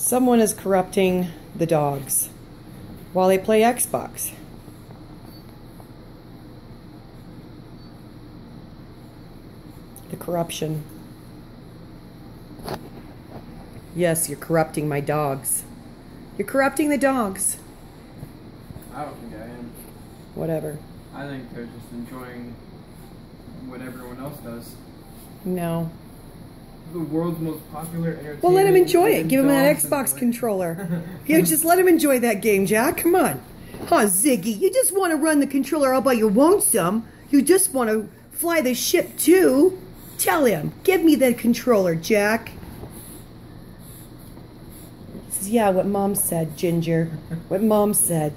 Someone is corrupting the dogs while they play Xbox. The corruption. Yes, you're corrupting my dogs. You're corrupting the dogs. I don't think I am. Whatever. I think they're just enjoying what everyone else does. No. The world's most popular entertainment. Well, let him enjoy it. Give him that Xbox controller. You just let him enjoy that game, Jack. Come on. Huh, Ziggy? You just want to run the controller all by your lonesome. You just want to fly the ship too. Tell him. Give me the controller, Jack. He says, yeah, what Mom said, Ginger. What Mom said.